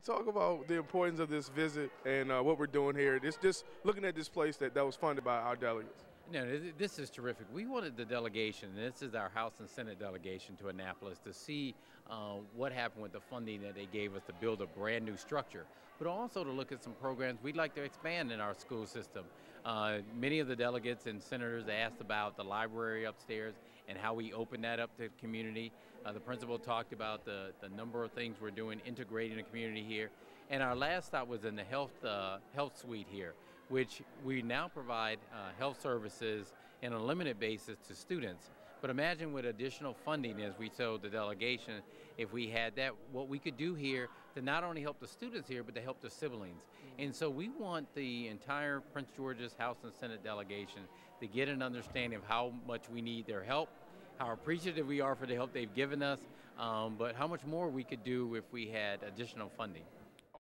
talk talk about the importance of this visit and uh, what we're doing here. It's just looking at this place that, that was funded by our delegates. No, this is terrific. We wanted the delegation, and this is our House and Senate delegation to Annapolis, to see uh, what happened with the funding that they gave us to build a brand new structure, but also to look at some programs we'd like to expand in our school system. Uh, many of the delegates and senators asked about the library upstairs and how we open that up to the community. Uh, the principal talked about the, the number of things we're doing, integrating the community here. And our last stop was in the health, uh, health suite here which we now provide uh, health services in a limited basis to students. But imagine with additional funding, as we told the delegation, if we had that, what we could do here to not only help the students here, but to help the siblings. And so we want the entire Prince George's House and Senate delegation to get an understanding of how much we need their help, how appreciative we are for the help they've given us, um, but how much more we could do if we had additional funding.